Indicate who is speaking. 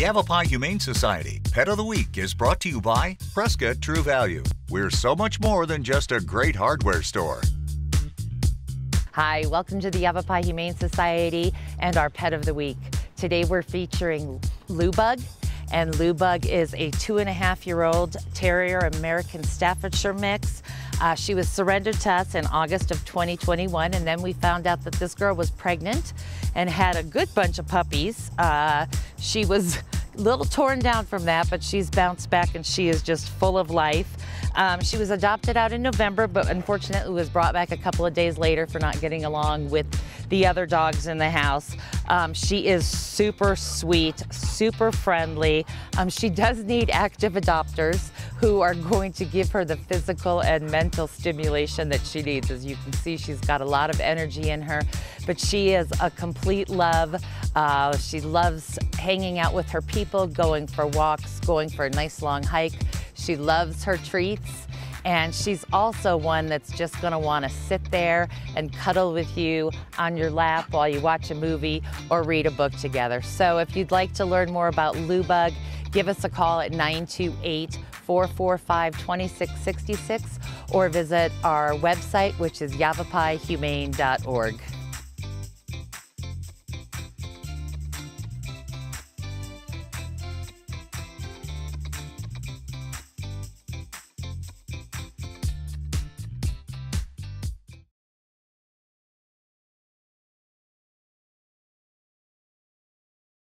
Speaker 1: Yavapai Humane Society Pet of the Week is brought to you by Prescott True Value. We're so much more than just a great hardware store.
Speaker 2: Hi, welcome to the Yavapai Humane Society and our Pet of the Week. Today we're featuring Lu Bug, and Lu Bug is a two and a half year old Terrier American Staffordshire mix. Uh, she was surrendered to us in August of 2021, and then we found out that this girl was pregnant and had a good bunch of puppies. Uh, she was a little torn down from that, but she's bounced back and she is just full of life. Um, she was adopted out in November, but unfortunately was brought back a couple of days later for not getting along with the other dogs in the house. Um, she is super sweet, super friendly. Um, she does need active adopters who are going to give her the physical and mental stimulation that she needs. As you can see, she's got a lot of energy in her, but she is a complete love. Uh, she loves hanging out with her people, going for walks, going for a nice long hike. She loves her treats. And she's also one that's just gonna wanna sit there and cuddle with you on your lap while you watch a movie or read a book together. So if you'd like to learn more about Lu Bug, give us a call at 928 445 2666 or visit our website, which is yavapaihumane.org.